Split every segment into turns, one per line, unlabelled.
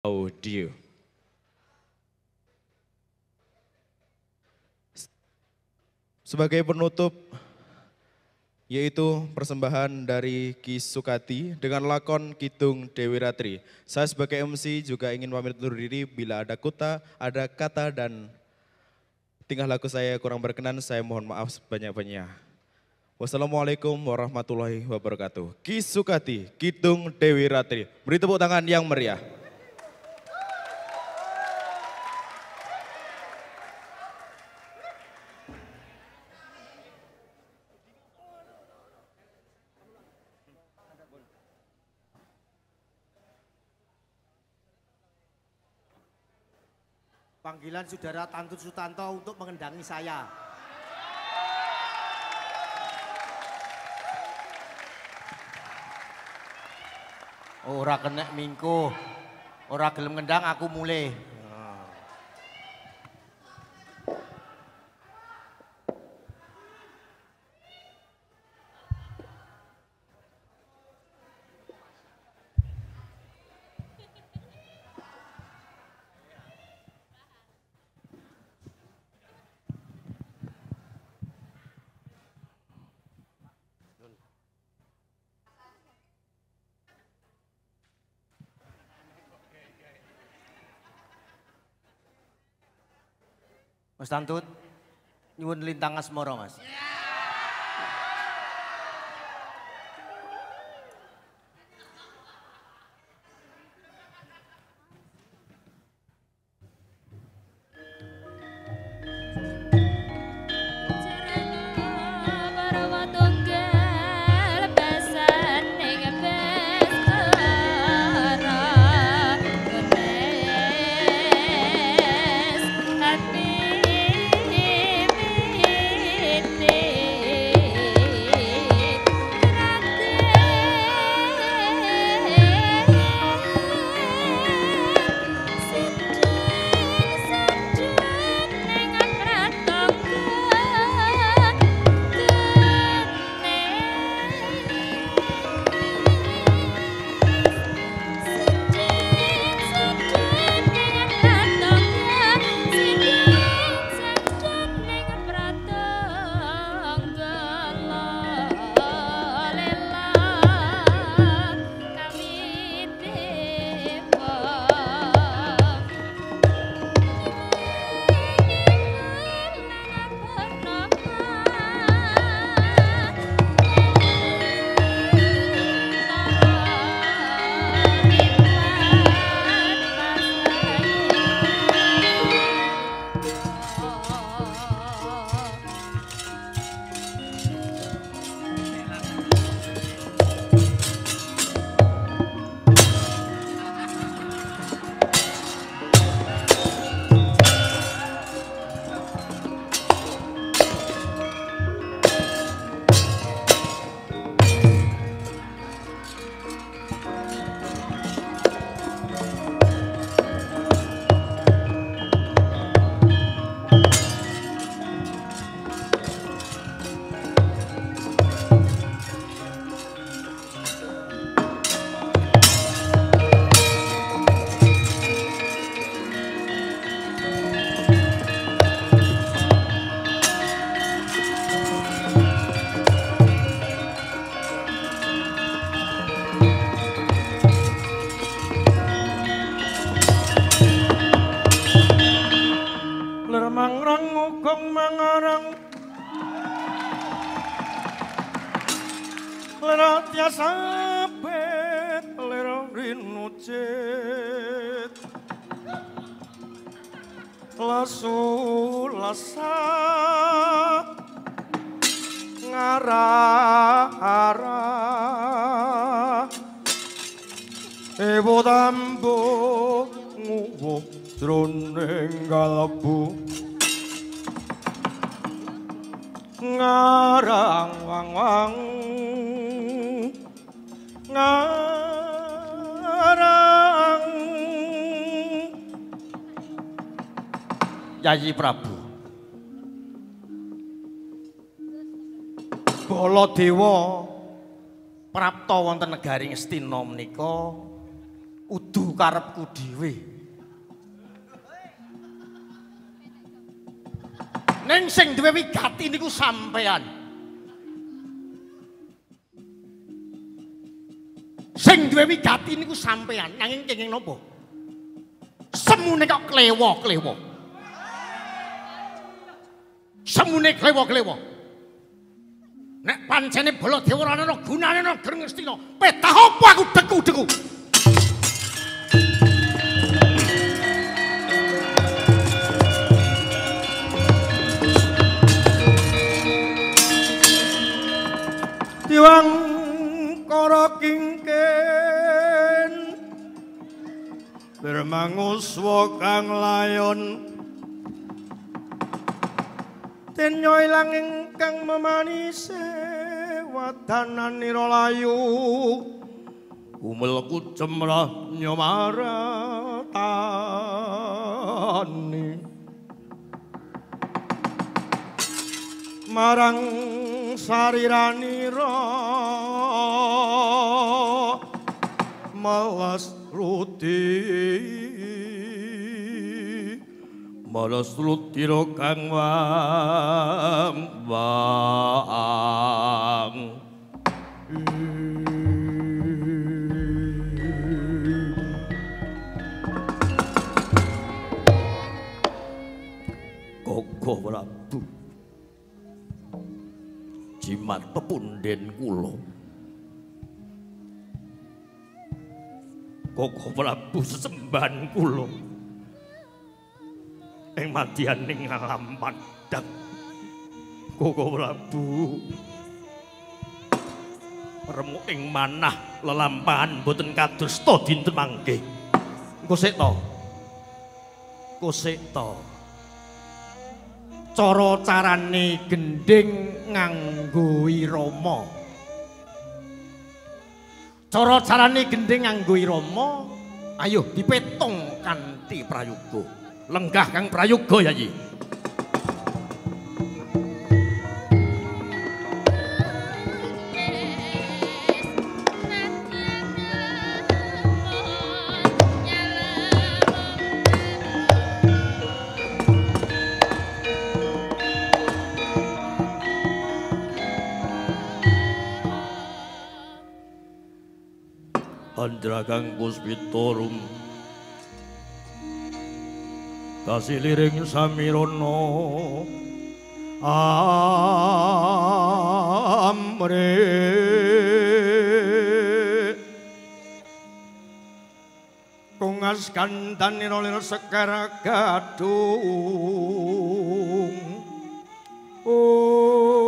audio. Sebagai penutup, yaitu persembahan dari Ki Sukati dengan lakon Kidung Dewi Ratri. Saya sebagai MC juga ingin pamit undur diri bila ada kota, ada kata dan tingkah laku saya kurang berkenan, saya mohon maaf sebanyak-banyaknya. Wassalamualaikum warahmatullahi wabarakatuh. Ki Sukati, Kidung Dewi Ratri. Beri tepuk tangan yang meriah.
Panggilan saudara Tantut Sutanto untuk mengendangi saya. Ora kena mingku. Ora gelem ngendang aku mulai. Mas Tantut, nyuwun lintang asmoro mas.
Lermangrang ngarah Ibu tambu nguwuk jroning kalbu. Ngarang wang wang ngarang.
Yayi Prabu.
Baladewa prapta wonten negari Ngastina menika
udu karepku dhewe. Ning sing duwe wigati niku sampean. Sing duwe wigati niku sampean, nanging kenging napa? Semune kok klewo-klewo. Semune klewo-klewo. Nek pancene Baladewa ora ana gunane nang Grengestina, petah apa aku deku-deku?
Tiwang kara kingken. Bermanguswa kang layon. Tenyo ilang ingkang memanise wadananira layu Umelku cemrah nyomaratani. Marang sariranira malas ruti malas rutira kang wang wang Koko Prabu jimat pepunden kula. Koko Prabu sesembahan kula. Ing madyaning alam padhang. Koko Prabu remuk ing manah lelampahan boten kadosta dinten mangke. Engko sik to. Engko sik to. cara carane gending nganggo irama cara carane gending nganggo irama ayo dipetung kanthi prayoga lenggah kang prayoga yayi Andragang Puspitorum Kasiliring Samirono Amre. Kungas kandan nirolir sekara gadung. Oh,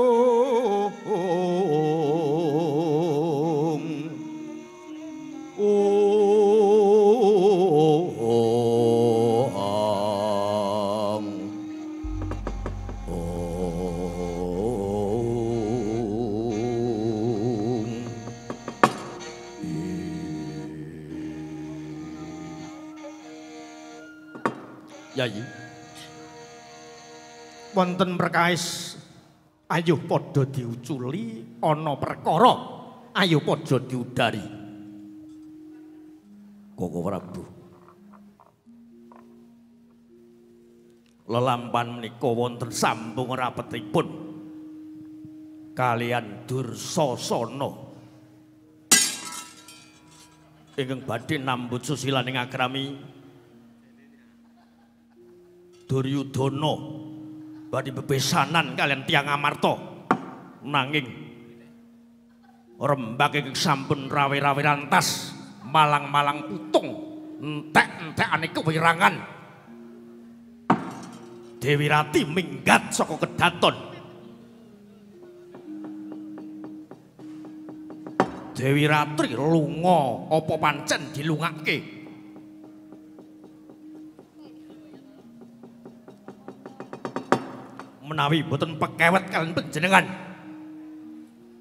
Wonten perkais ayo padha diuculi ana perkara ayo padha diudari. Koko Prabu. Lelampan menika wonten sambung rapetipun kalian Dursasana. Ingkang badhe nambut susilan ing agrami Duryudana badhe bebesanan kalian tiang Amarta. Nanging ingkang sampun rawe-rawe rantas malang-malang putung entek-entekane kewirangan Dewi Rati minggat saka kedaton. Dewi Ratri lunga apa pancen dilungake menawi boten pekewet kalian panjenengan.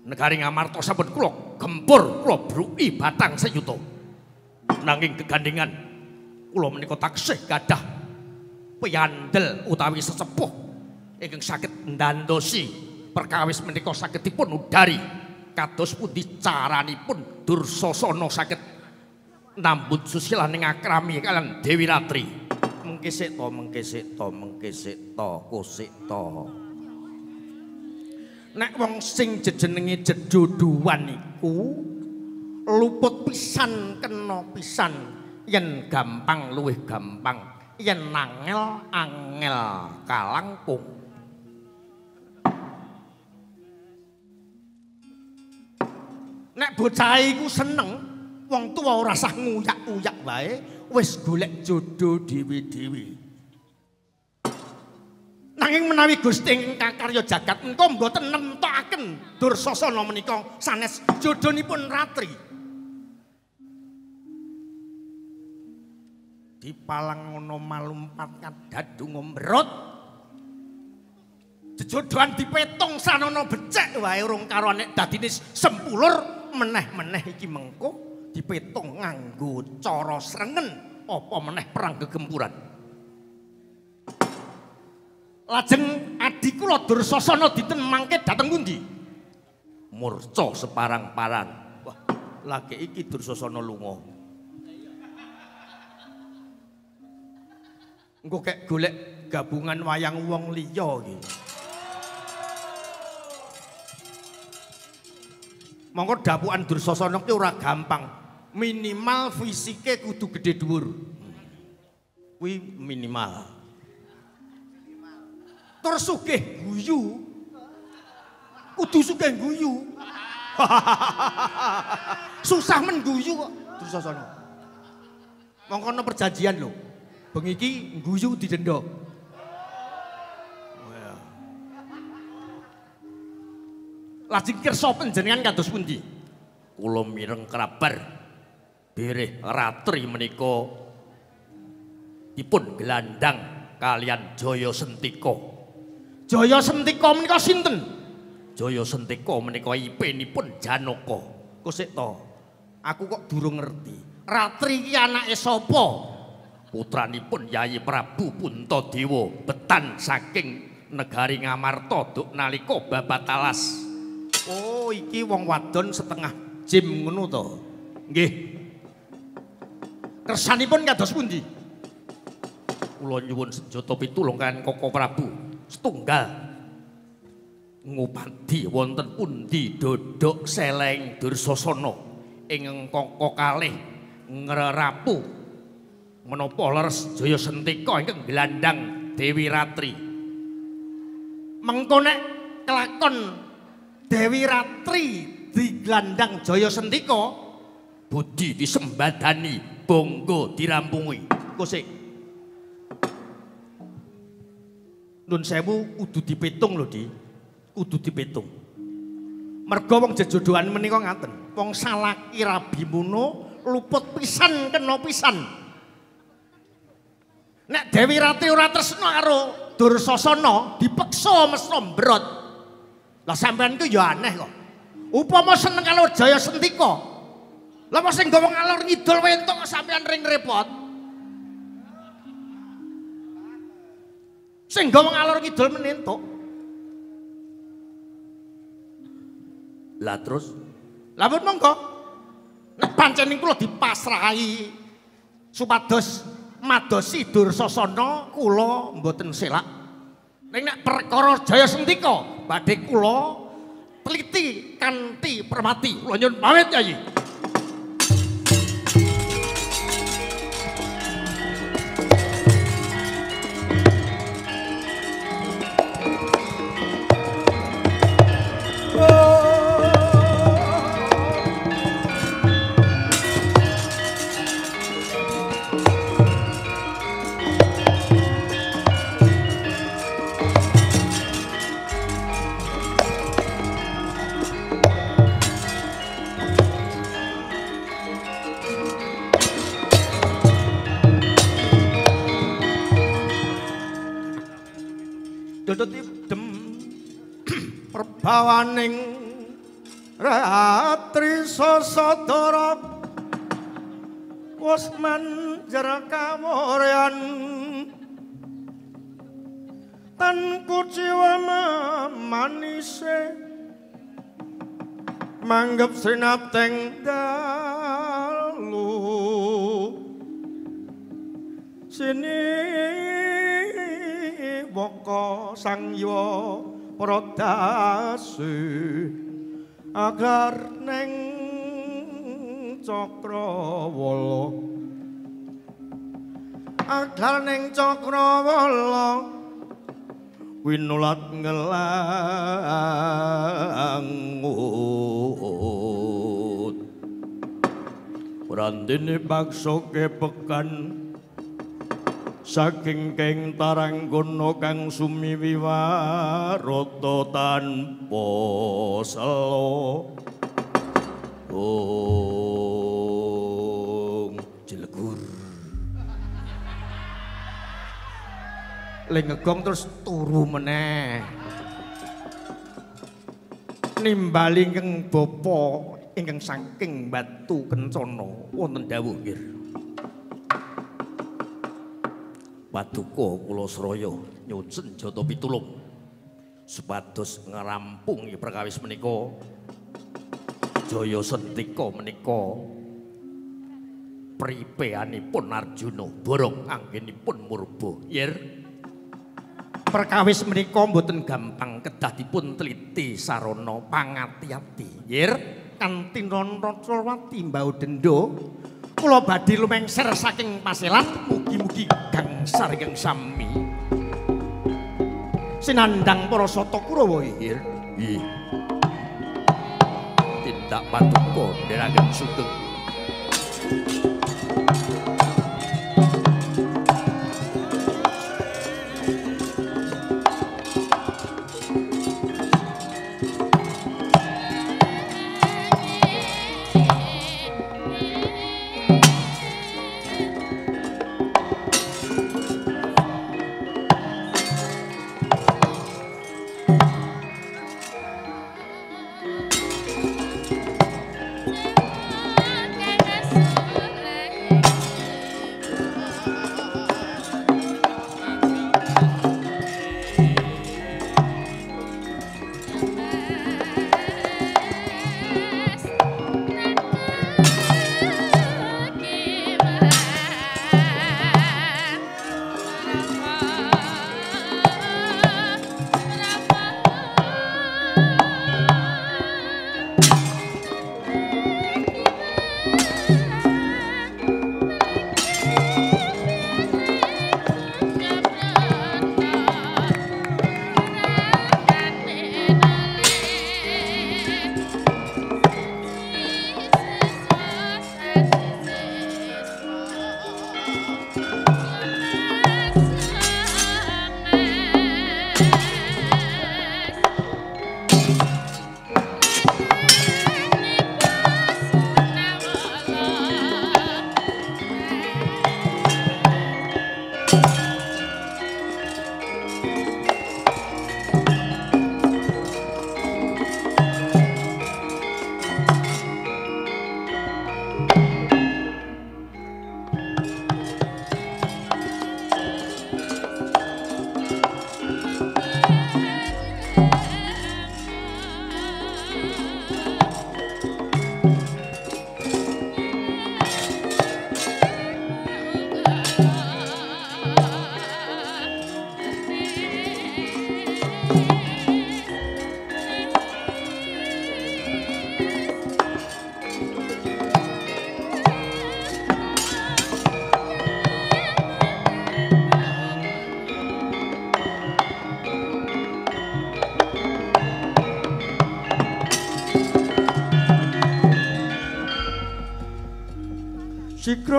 Negari ngamarta sampun kula gempur kula bruki batang sayuta nanging kegandingan kula menika taksih gadah piyandel utawi sesepuh ingkang saged ndandosi perkawis menika saged dipun udari kados pundi caranipun Dursasana saged nambut susila ning akrami kalian Dewi Ratri. Mengke sik to, mengke sik to, mengke sik to, kusik to. Nek wong sing jejenenge jedodowan iku luput pisan kena pisan. Yen gampang luwih gampang. Yen angel angel kalangkung. Nek bocah iku seneng wong tuwa ora sah nguyak-uyak wae wis golek jodoh dewi-dewi. Nanging menawi Gusti ingkang karya jagat engko mboten nemtokaken Dursasana menika sanes jodhonipun ratri. Dipalang ngono malumpat kadadung ngombrot. Jejodohan dipetung sanono becek wae urung karo nek dadine sempulur meneh-meneh iki mengko dipetung nganggo cara srengen apa meneh perang gegempuran. Lajeng adik kula Dursasana ditemangke dhateng pundi? Murca separang-paran. Wah, lagi iki Dursasana lunga. Engko kek golek gabungan wayang wong liya iki. Monggo dapukan Dursasana ki ora gampang. Minimal fisike kudu gede dhuwur. Kuwi minimal. Terus sugih guyu. Kudu sugih guyu. Susah men guyu kok. Terus sono. Mongko perjanjian lho. Bengi iki guyu didenda. Lajeng kersa panjenengan kados pundi? Kula mireng kabar birih ratri menika dipun gelandang kalian Jaya Sentika. Jaya Sentika menika sinten? Jaya Sentika menika ipinipun Janaka. Kusik to. Aku kok durung ngerti. Ratri iki anake sapa? Putranipun Yayi Prabu Puntadewa, betan saking negari Ngamarta duk nalika babatalas. Oh, iki wong wadon setengah jim ngono to. Nggih. Kersanipun kados pundi? Kula nyuwun senjata pitulung kan Koko Prabu setunggal ngupadi wonten pundi dodok seleng Dursasana ing Koko kalih ngrerapu menapa leres Jaya Sentika ingkang gelandang Dewi Ratri. Mengko nek kelakon Dewi Ratri diglandang Jaya Sentika budi disembadani bongo dirampungi. Kosek. Nun sewu kudu dipetung lho, Di. Kudu dipetung. Mergo wong jejodohan menika ngaten. Wong salaki rabi muno luput pisan kena pisan. Nek Dewi Rati ora tresno karo Dursasana dipeksa mesra mbrot. Lah sampean ku ya aneh kok. Upama seneng karo Jaya Sentika, Lah mos sing gawa ngalor ngidul wentuk sampean ring repot. Sing gawa ngalor ngidul menentuk. Lah terus lah pun monggo. Nek pancen kula dipasrahi supados madosi Dursasana kula mboten selak. Ning nek perkara Jaya Sentika badhe kula teliti kanthi permati. Kula nyuwun pamit Yayi. Bawaning ratri sasadara. Wis manjer kamuryan. Tan kuciwa manise. Manggep sinapteng dalu. Sini waka sang yuwa pradasi agar neng cakrawala. Agar neng cakrawala winulat ngelangut. Randini bakso kepekan saking keng taranggono kang sumiwiwa roto tanpa selo. Ong jelegur. Lengegong terus turu meneh. Nimbali ingkang bapa ingkang saking batu kencana. Wonten dawuh nggih Paduka kula Sraya nyucen jata pitulung supados ngrampungi perkawis menika. Jaya Sentika menika pripeanipun Arjuna borong anggenipun Murba. Yer perkawis menika mboten gampang kedah dipun teliti sarana pangati-ati. Yer kanthi Ranratrawati mbau denda kula badhe lumengser saking paselan mugi-mugi gangsar ingkang sami. Sinandang para sata kurawa nggih tindak patuko nderaken sugeng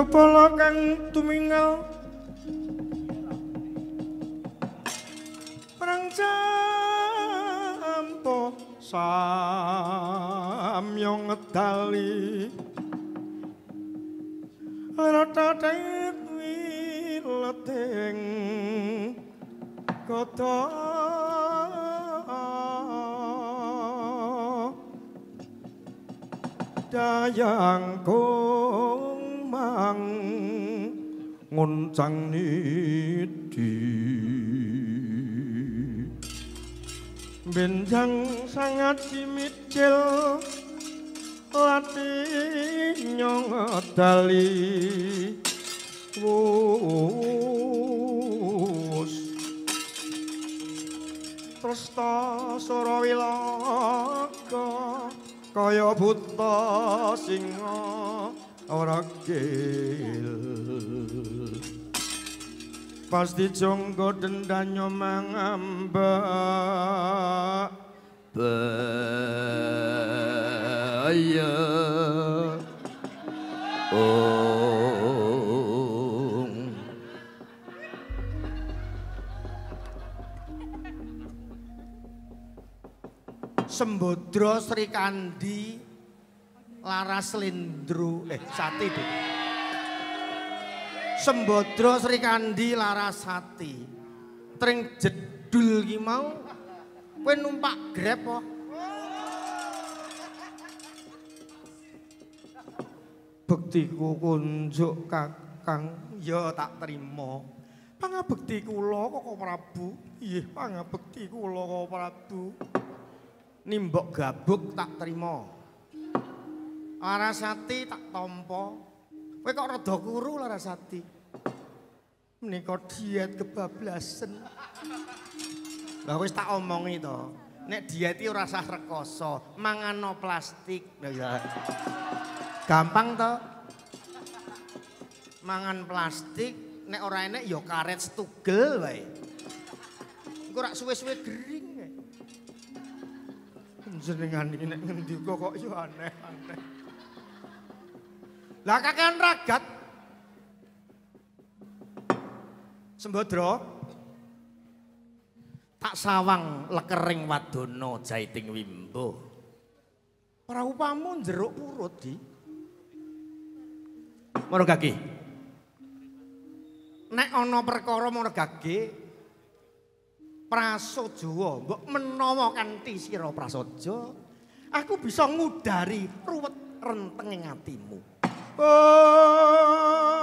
Sikrapala kang tumingal Perang campo samyong ngedali. Ratatait wileteng kota. Dayang kong mang ngoncang nidi benjang sangat simicil lati nyong dali wus. Tresta sura wilaka kaya buta singa ora gil Pasti jonggo dendanyo mangambak.
Baya. Ong
Sembodro Sri Kandi Laras Lindru eh Sati Dik. Sembodro Sri Kandi Laras Sati. Tring jedul ki mau kowe numpak Grab apa? Bektiku kunjuk Kakang ya tak terima. Pangabekti kula kok Prabu. Nggih, pangabekti kula kok Prabu. nimbok gabuk tak terima. Larasati tak tampa. Kowe kok rada kuru Larasati. Menika diet kebablasen. Lah wis tak omongi to. Nek diet iki ora usah rekoso, mangano plastik. Gampang to. Mangan plastik, nek ora enek ya karet setugel wae. Engko rak suwe-suwe gering. jenengan iki nek ngendi kok kok yo aneh-aneh. Lah kakean ragat. Sembodro tak sawang lekering wadono jaiting wimbo. Ora upamu jeruk purut di. Mono gage. Nek ana perkara mono gage prasaja mbok menawa kanthi sira prasaja aku bisa ngudari ruwet rentenging atimu
Oh.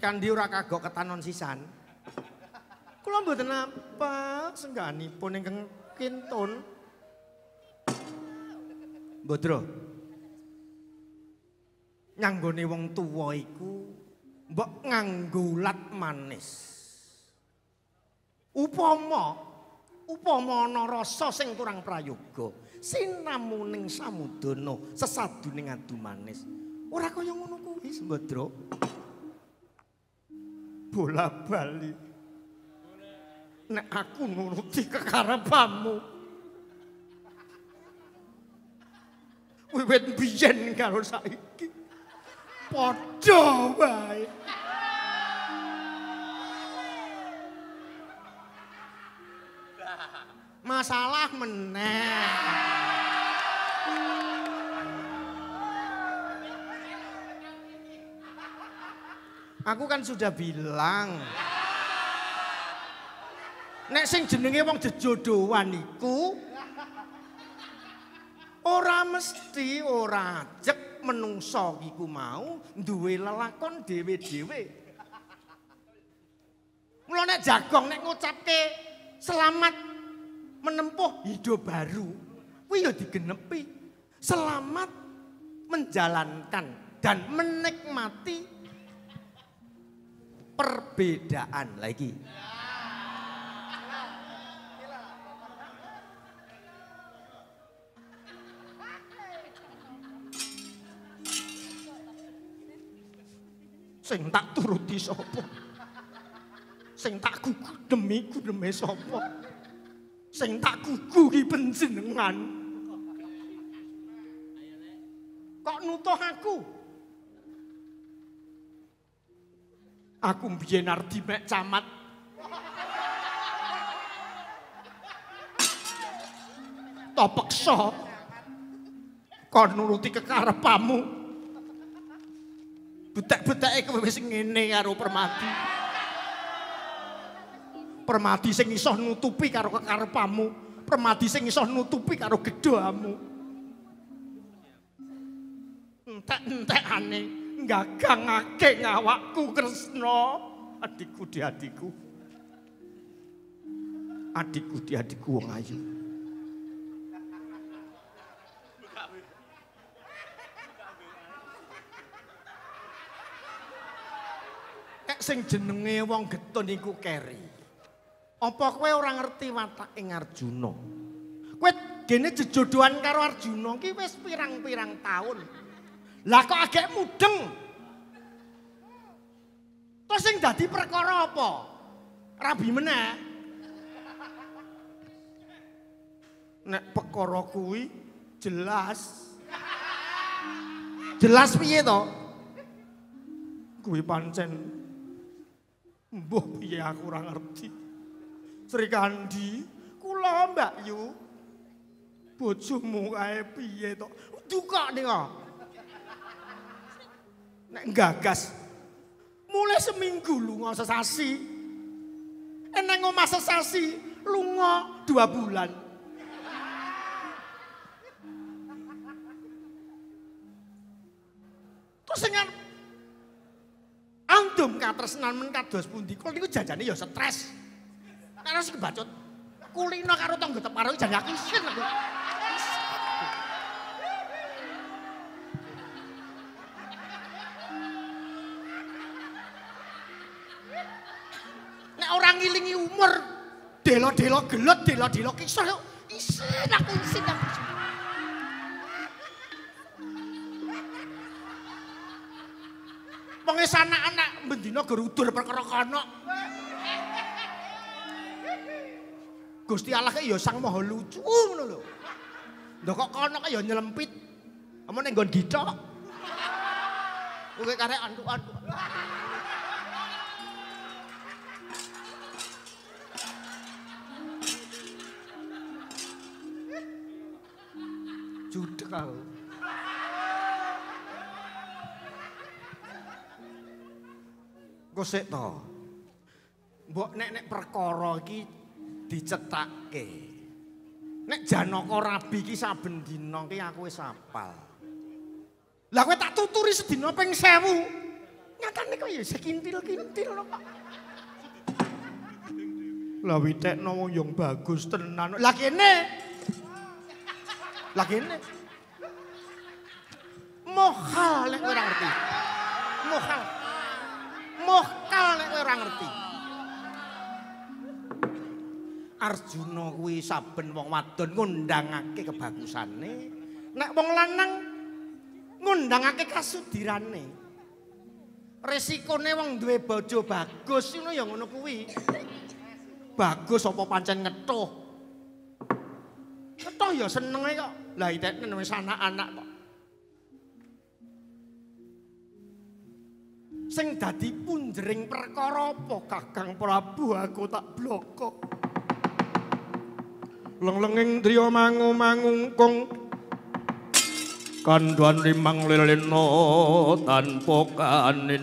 Sri Kandi ora kagok ketanon sisan. Kula mboten apa sengganipun ingkang kintun. Bodro. Nyanggone wong tuwa iku mbok nganggo lat manis. Upama upama ana rasa sing kurang prayoga, sinamuning samudana sesaduning adu manis. Ora kaya ngono kuwi, Sembadra. Bola bali. Nek aku nuruti kekarepanmu. Wiwit biyen karo saiki. Padha wae. Masalah meneh. Aku kan sudah bilang. Nek sing jenenge wong jejodohan iku ora mesti ora ajek menungso iku mau duwe lelakon dhewe-dhewe. Mula nek jagong nek ngucapke selamat menempuh hidup baru, kuwi ya digenepi. Selamat menjalankan dan menikmati perbedaan lagi. Sing tak turuti sopo. Sing tak gugu demi gudeme sopo. Sing tak gugu ki penjenengan. Kok nutuh? Kok nutuh aku? Aku mbiyen arep mek camat. Topeksa. Kon nuruti kekarepamu. Butek-buteke kowe wis ngene karo Permati. Permati sing iso nutupi karo kekarepamu, Permati sing iso nutupi karo gedhamu. Entek-entekane gagangake ngawakku Kresna, adikku di adikku. Adikku di adikku wong ayu. Nek sing jenenge wong getun iku keri. Apa kowe ora ngerti watake Arjuna? Kowe gene jejodohan karo Arjuna ki wis pirang-pirang taun. Lah kok agek mudeng? Terus sing dadi perkara apa? Rabi meneh. Nek perkara kuwi jelas. Jelas piye to? Kuwi pancen Mbah piye aku ora ngerti. Sri Kandi, kula Mbak Yu. Bojomu kae piye to? Duka ning Nek gagas mulai seminggu lunga sesasi. Eneng omah sesasi lunga dua bulan. Terus dengan andum katresnan men kados pundi kula niku jajane ya stres. Karena sing kebacut kulino karo tangga teparo jan aku. Ngilingi umur delo-delo gelut, delo-delo kisah yuk. Isin aku isin aku. Penges anak-anak bendina gerudur perkara kono. Gusti Allah ya sang maha lucu ngono lho. Ndok kok kono kayak ya nyelempit. Amun ning nggon gitok. Kowe karek antuk-antuk. Kok sik to. Mbok nek nek perkara iki dicetakke. Nek Janaka Rabi ki saben dina ki aku wis hafal. Lah kowe tak tuturi sedina ping 1000. Nyatane kok ya sekintil-kintil lho Pak. Lah witekno wong yang bagus tenan. Lah kene. Lah kene. Mohal nek ora ngerti. Mohal. Mohal nek kowe ora ngerti. Arjuna kuwi saben wong wadon ngundangake kebagusane. Nek wong lanang ngundangake kasudirane. Resikone wong duwe bojo bagus ngono ya ngono kuwi. Bagus apa pancen ngethuh. Ngethuh ya senenge kok. Lah itekne wis anak-anak kok. Sing dadi punjering perkara apa Kakang Prabu? Aku tak bloko. Lenglenging driya mangu-mangungkung kandhuan rimang lilino tanpa kanin.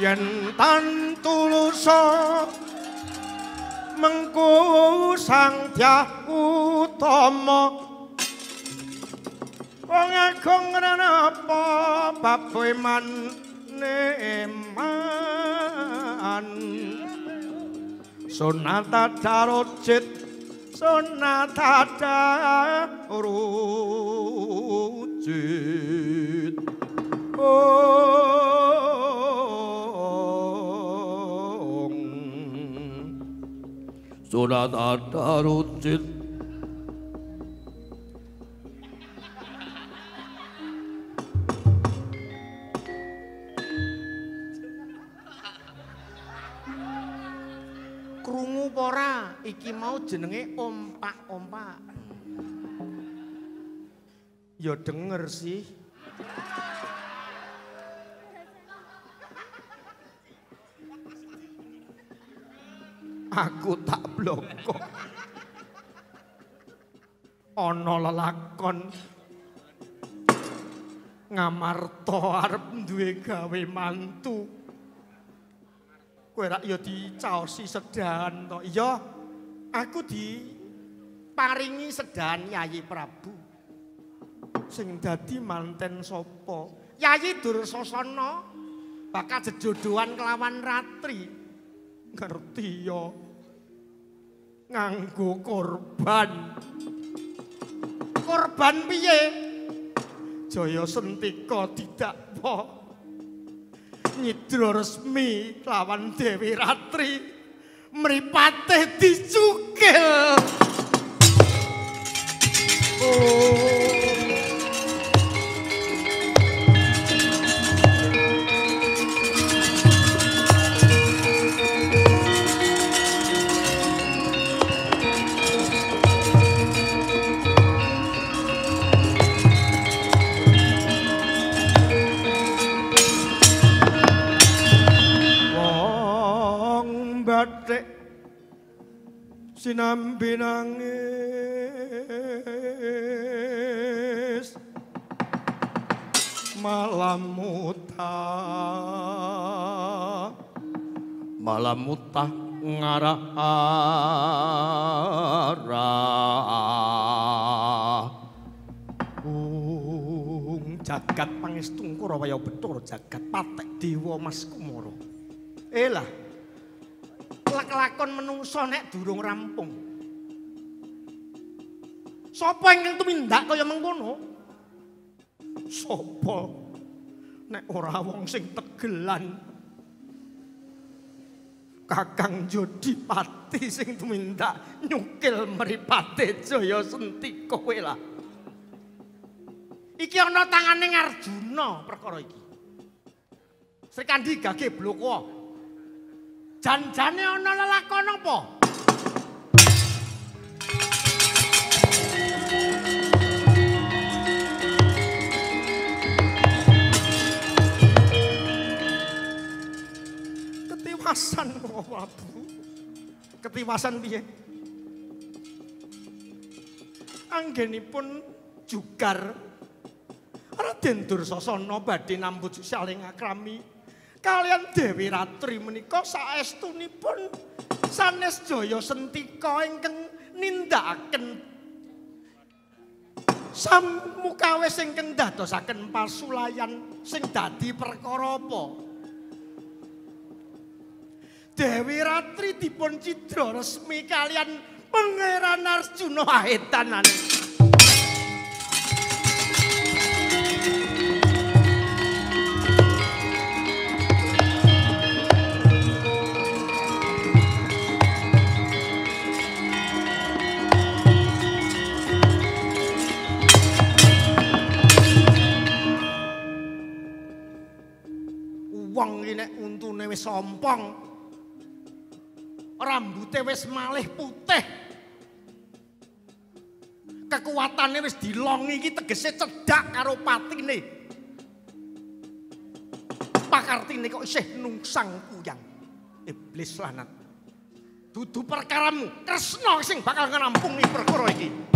Yen tan tulusa mengku sang dyah utama wong agung napa baboy man neman? Sonata darojit sonata darojit ong sonata darojit iki mau jenenge ompak-ompak. Ya denger sih. Aku tak blokok. Ana lelakon ngamarta arep duwe gawe mantu. Kowe rak ya dicaosi sedahan to. Iya, aku di paringi sedahan Yayi Prabu. Sing dadi manten sapa? Yayi Dursasana bakal jejodohan kelawan Ratri. Ngerti ya. Nganggo korban. Korban piye? Jaya Sentika didakwa. Nyidra resmi lawan Dewi Ratri. Mripate dicukil. Oh. Sinambi nangis. Malam muta
malam mutah ngarah
Ung jagat pangestung Kurawaya Betara jagat patek dewa Mas Kumara. Eh Lak-lakon menungso nek durung rampung. Sopo ingkang tumindak kaya mengkono? Sopo nek ora wong sing tegelan? Kakang Jodipati sing tumindak nyukil mripate Jaya Sentika kowe lah. Iki ana tangane Arjuna perkara iki. Srikandi gage bloko. Janjane ana lelakon apa? Ketiwasan kok Prabu. Ketiwasan piye? Anggenipun jugar Raden Dursasana badhe nambut saling akrami kalian Dewi Ratri menika saestunipun sanes Jaya Sentika ingkang nindakaken samukawis ingkang dadosaken pasulayan sing dadi perkara apa? Dewi Ratri dipun cidra resmi kalian Pangeran Arjuna ahetanane wis sompong rambute wis malih putih. Kekuatane wis dilongi iki tegese cedhak karo patine. Pakartine kok isih nungsang kuyang iblis lanat. Dudu perkaramu kresna sing bakal ngampungi perkara iki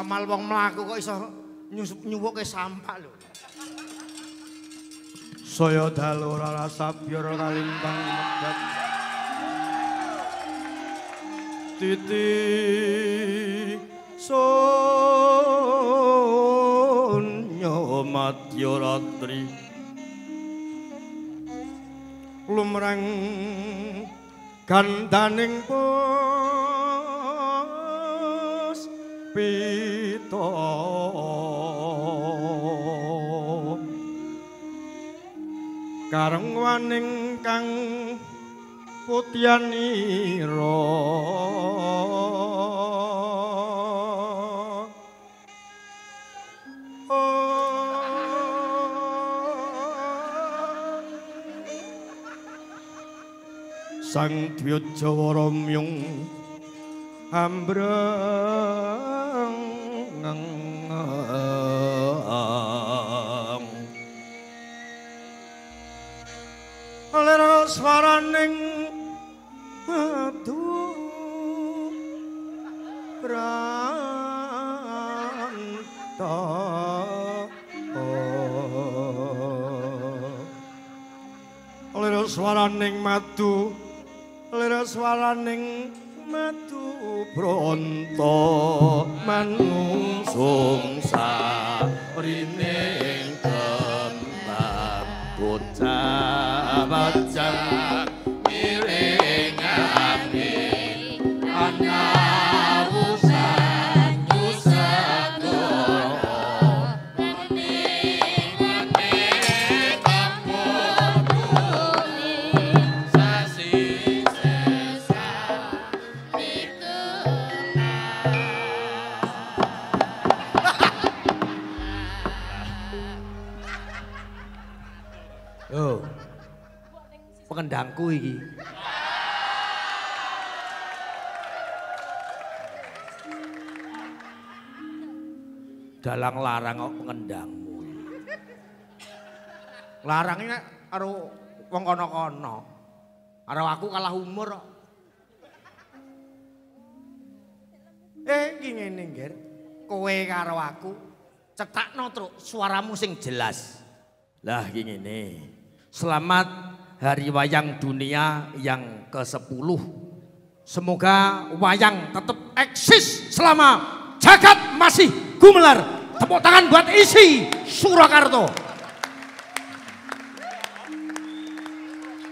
Amal wong mlaku kok iso nyuwuke sampah lho. Saya dalu ora sabya kalintang megat. Titi sonyo madya ratri. Lumrang gandaning pos karengwaning kang putyanira Sang Dwijawara myung ambreng swaraning Lera swaraning madu Lera swaraning madu pranta manungsung sarining kembang bocah bocah
Oh. Pengendangku iki. Dalang larang kok pengendangmu.
Larang ini karo wong kono-kono. Karo aku kalah umur kok. Eh, iki ngene, Nger. Kowe karo aku cetakno truk suaramu sing jelas.
Lah iki ngene. Selamat Hari Wayang Dunia yang ke-10. Semoga wayang tetap eksis selama jagat masih gumelar. Tepuk tangan buat isi Surakarta.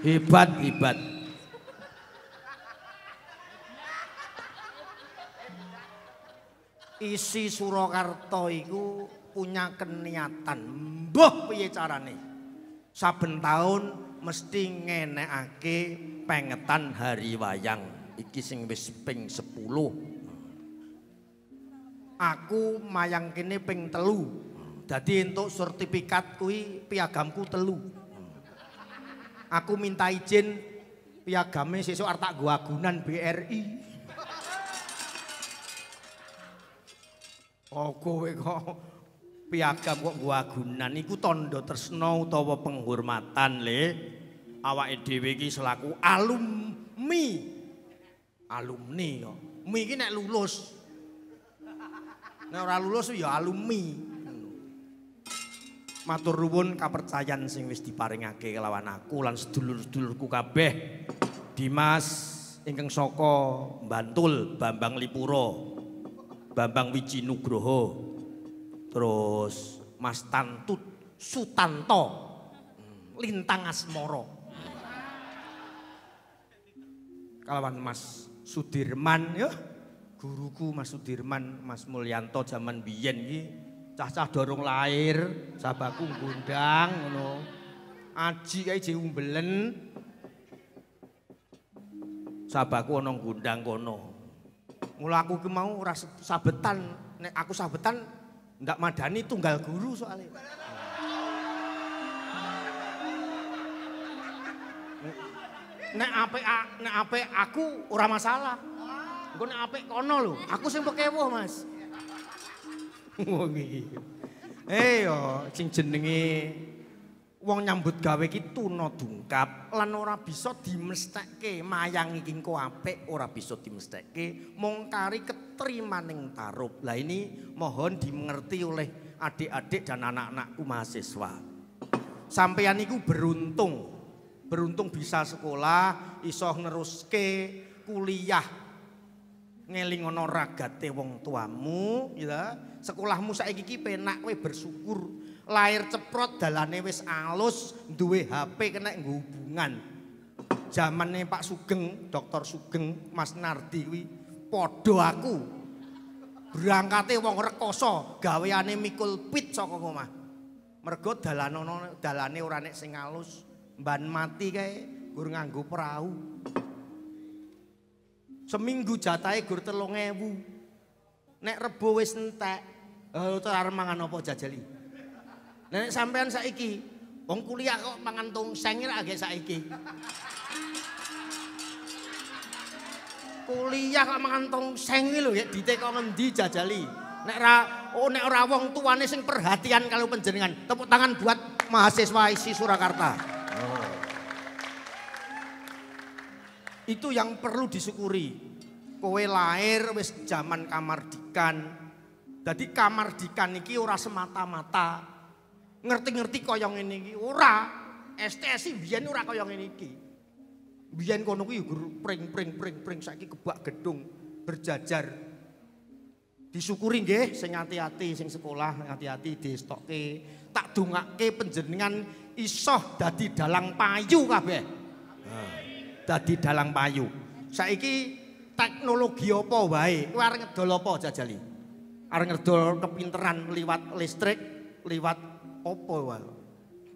Hebat, hebat.
Isi Surakarta iku punya keniatan. Mbah piye carane? Saben tahun mesti ngenekake
pengetan hari wayang iki sing wis ping 10
aku mayang kene ping telu. Dadi entuk sertifikat kuwi piagamku telu. Aku minta izin piagame sesuk arep tak agunan BRI. Oh kowe kok piagam kok nggo agunan iku tandha tresna utawa penghormatan le. Awake dhewe iki selaku alumni. Alumni kok. Mi iki nek lulus. Nek ora lulus ya alumni. Matur nuwun kapercayan sing wis diparingake kelawan aku lan sedulur-sedulurku kabeh. Dimas ingkang saka Bantul Bambang Lipuro. Bambang Wiji Nugroho. Terus Mas Tantut Sutanto. Hmm, Lintang Asmoro. Kalawan Mas Sudirman ya. Guruku Mas Sudirman, Mas Mulyanto zaman biyen iki cah-cah dorong lahir, sahabatku ngundang ngono. Aji kae je umbelen. Sahabatku ana ngundang kono. Mula aku ki mau ora sabetan, nek aku sabetan ndak madani tunggal guru soalnya. Nek apik a- nek apik aku ora masalah. Engko nek apik kono lho, aku sing pekewuh, Mas. Wong iki. Eh yo sing jenenge wong nyambut gawe iki tuna dungkap lan ora bisa dimestekke mayang iki engko apik ora bisa dimestekke mung kari ketrimaning tarup. Lah ini mohon dimengerti oleh adik-adik dan anak-anakku mahasiswa. Sampeyan iku beruntung. Beruntung bisa sekolah, iso neruske kuliah. Ngeling ana ragate wong tuamu, ya. Sekolahmu saiki iki penak kowe bersyukur. Lahir ceprot dalane wis alus, duwe HP kena hubungan. Zamane Pak Sugeng, Dokter Sugeng, Mas Nardi kuwi padha aku. Berangkate wong rekoso, gaweane mikul pit saka omah. Mergo dalane dalane ora nek sing alus, mban mati kae gur nganggo perahu. Seminggu jatahe gur 3000. Nek rebo wis entek, to arep mangan apa jajali. Nek sampean saiki wong kuliah kok mangan tongseng ra agek saiki. kuliah kok mangan iki lho ya diteko ngendi jajali. Nek ra oh nek ora wong tuane sing perhatian kalau panjenengan. Tepuk tangan buat mahasiswa isi Surakarta. Oh. Itu yang perlu disyukuri. Kowe lahir wis zaman kamardikan. Dadi kamardikan iki ora semata-mata ngerti-ngerti kaya ngene iki. Ora. STSI biyen ora kaya ngene iki. Biyen kono kuwi pring pring pring pring saiki kebak gedung berjajar. Disyukuri nggih sing hati-hati sing sekolah hati-hati distokke. Tak dongake panjenengan iso dadi dalang payu kabeh. Dadi dalang payu. Saiki teknologi apa wae? Kowe arep ngedol apa jajali? Arep ngedol kepinteran liwat listrik, liwat apa wae?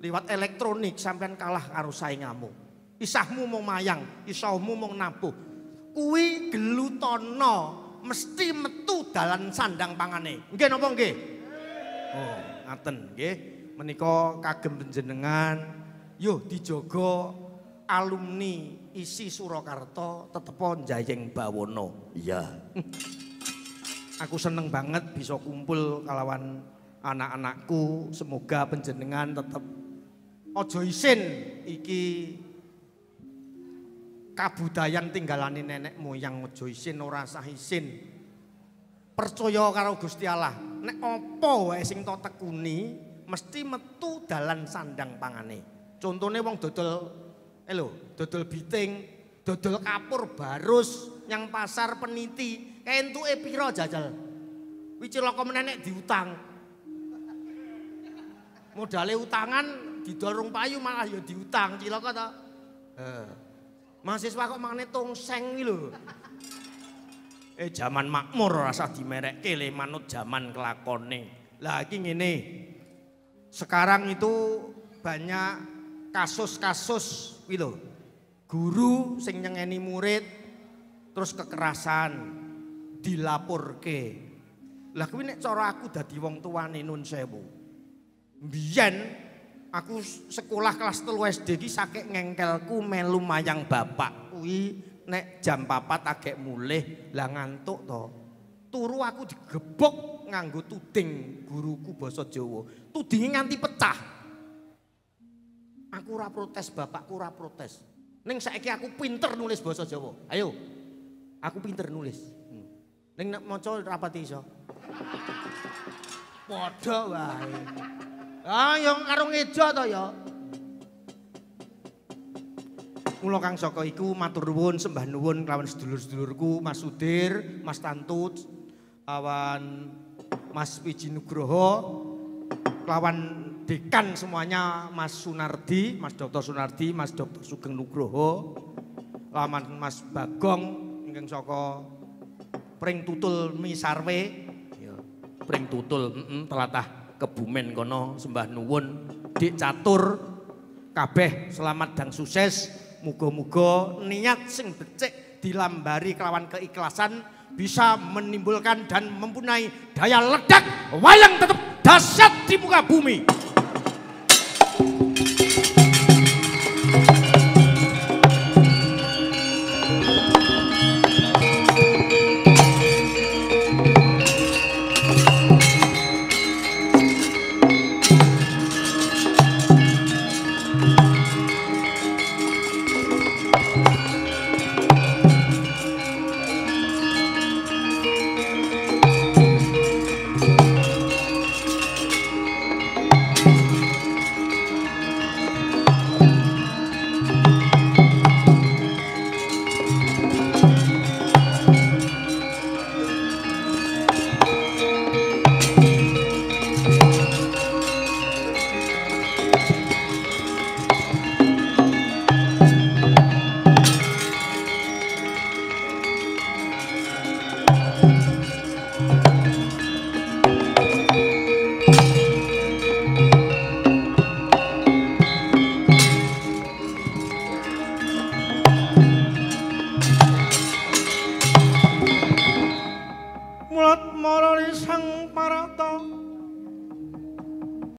Liwat elektronik sampean kalah karo saingamu. isahmu mau mayang, isahmu mau nabuh. Kuwi gelutono mesti metu dalan sandang pangane. Nggih napa nggih? Oh, ngaten nggih. Menika kagem panjenengan yo dijogo alumni isi Surakarta tetepo Jayeng Bawono. Iya. Aku seneng banget bisa kumpul kalawan anak-anakku. Semoga panjenengan tetap ojo isin iki kabudayan tinggalane nenek moyang aja isin ora sah isin. Percaya karo Gusti Allah, nek apa wae sing to tekuni mesti metu dalan sandang pangane. Contone wong dodol eh lho, dodol biting, dodol kapur barus yang pasar peniti, entuke pira jajal? Kuwi cilaka menenek diutang. Modale utangan didol rong payu malah ya diutang, cilaka. Eh. Mahasiswa kok mangne tongseng iki lho. Eh zaman makmur rasa dimerekke le manut zaman kelakone. Lah iki ngene. Sekarang itu banyak kasus-kasus kuwi lho. Guru sing nyengeni murid terus kekerasan dilapurke. Lah kuwi nek cara aku dadi wong tuane nun sewu. Mbiyen aku sekolah kelas telu SD ki sakit ngengkelku melu mayang bapak kuwi nek jam papat agek mulih lah ngantuk to. Turu aku digebok nganggo tuding guruku basa Jawa. Tudinge nganti pecah. Aku ora protes bapakku ora protes. Ning saiki aku pinter nulis basa Jawa. Ayo aku pinter nulis. Hmm. ning nek maca rapati iso. Padha wae Ah, yang karo ngejo to ya. Mula Kang Saka iku matur nuwun sembah nuwun kelawan sedulur-sedulurku Mas Sudir, Mas Tantut, awan Mas Wiji Nugroho, kelawan dekan semuanya Mas Sunardi, Mas Dr. Sunardi, Mas Dr. Sugeng Nugroho, lawan Mas Bagong ingkang saka Pring Tutul Misarwe. Ya, Pring Tutul, heeh, telatah kebumen kono sembah nuwun dik catur kabeh selamat dan sukses. Muga-muga niat sing becik dilambari kelawan keikhlasan bisa menimbulkan dan mempunyai daya ledak wayang tetap dahsyat di muka bumi